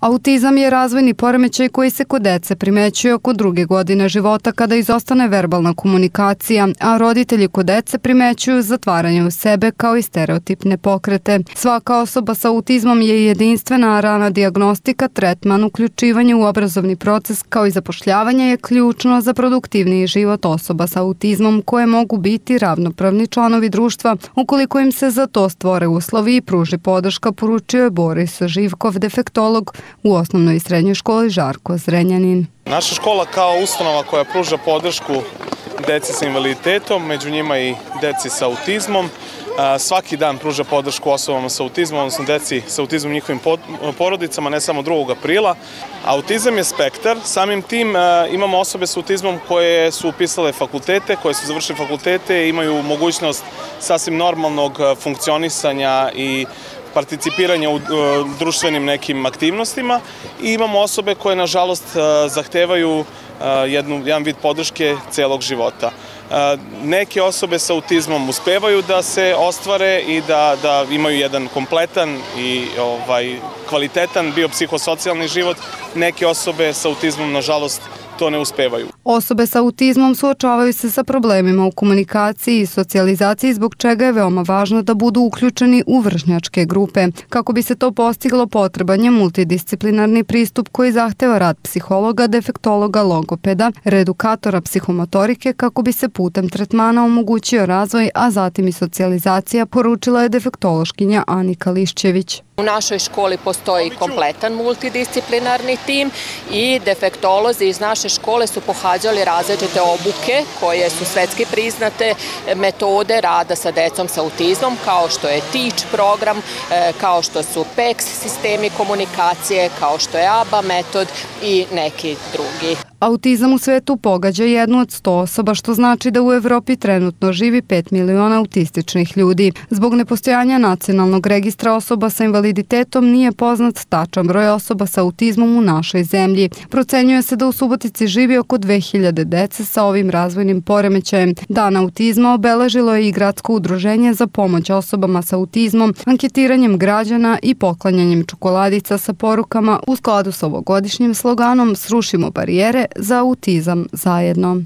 Autizam je razvojni poremećaj koji se kod dece primećuje oko druge godine života kada izostane verbalna komunikacija, a roditelji kod dece primećuju zatvaranje u sebe kao i stereotipne pokrete. Svaka osoba sa autizmom je jedinstvena, a rana diagnostika, tretman, uključivanje u obrazovni proces kao i zapošljavanje je ključno za produktivniji život osoba sa autizmom koje mogu biti ravnopravni članovi društva ukoliko im se za to stvore uslovi i pruži podrška, poručio je Boris Živkov, defektolog u osnovnoj i srednjoj školi Žarko Zrenjanin. Naša škola kao ustanova koja pruža podršku deci sa invaliditetom, među njima i deci sa autizmom, svaki dan pruža podršku osobama sa autizmom, odnosno deci sa autizmom njihovim porodicama, ne samo 2. aprila. Autizam je spektar, samim tim imamo osobe sa autizmom koje su upisale fakultete, koje su završile fakultete i imaju mogućnost sasvim normalnog funkcionisanja i participiranja u društvenim nekim aktivnostima i imamo osobe koje nažalost zahtevaju jednu, jedan vid podrške celog života. Neke osobe sa autizmom uspevaju da se ostvare i da, da imaju jedan kompletan i ovaj, kvalitetan biopsihosocijalni život. Neke osobe sa autizmom, nažalost, to ne uspevaju. Osobe sa autizmom suočavaju se sa problemima u komunikaciji i socijalizaciji zbog čega je veoma važno da budu uključeni u vršnjačke grupe. Kako bi se to postiglo potreban je multidisciplinarni pristup koji zahteva rad psihologa, defektologa, logopeda, reedukatora psihomotorike kako bi se putem tretmana omogućio razvoj, a zatim i socijalizacija, poručila je defektološkinja Anika Lišćević. U našoj školi postoji kompletan multidisciplinarni tim i defektolozi iz naše škole su pohađali različite obuke koje su svetski priznate metode rada sa decom sa autizmom kao što je TEACH program, e, kao što su PEX sistemi komunikacije, kao što je ABA metod i neki drugi. Autizam u svetu pogađa jednu od 100 osoba, što znači da u Evropi trenutno živi 5 miliona autističnih ljudi. Zbog nepostojanja nacionalnog registra osoba sa invaliditetom nije poznat tačan broj osoba sa autizmom u našoj zemlji. Procenjuje se da u Subotici živi oko 2000 dece sa ovim razvojnim poremećajem. Dan autizma obeležilo je i Gradsko udruženje za pomoć osobama sa autizmom, anketiranjem građana i poklanjanjem čokoladica sa porukama u skladu s ovogodišnjim sloganom Srušimo barijere za autizam zajedno.